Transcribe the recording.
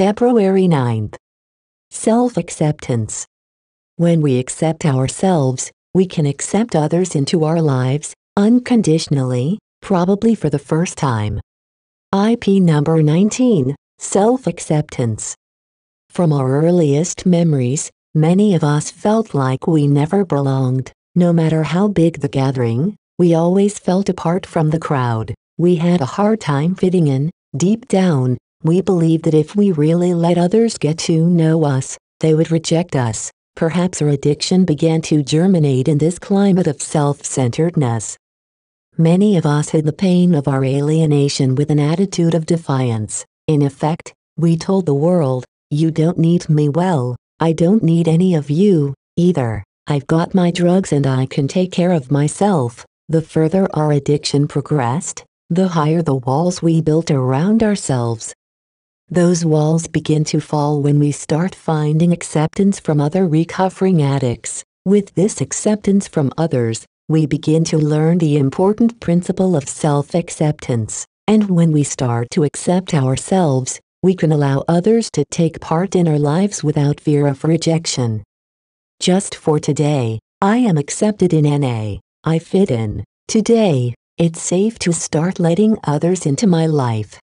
February 9th. Self acceptance. When we accept ourselves, we can accept others into our lives, unconditionally, probably for the first time. IP number 19 Self acceptance. From our earliest memories, many of us felt like we never belonged. No matter how big the gathering, we always felt apart from the crowd. We had a hard time fitting in. Deep down, we believed that if we really let others get to know us, they would reject us. Perhaps our addiction began to germinate in this climate of self-centeredness. Many of us hid the pain of our alienation with an attitude of defiance. In effect, we told the world, you don't need me well, I don't need any of you, either. I've got my drugs and I can take care of myself. The further our addiction progressed, the higher the walls we built around ourselves. Those walls begin to fall when we start finding acceptance from other recovering addicts. With this acceptance from others, we begin to learn the important principle of self-acceptance. And when we start to accept ourselves, we can allow others to take part in our lives without fear of rejection. Just for today, I am accepted in NA. I fit in. Today, it's safe to start letting others into my life.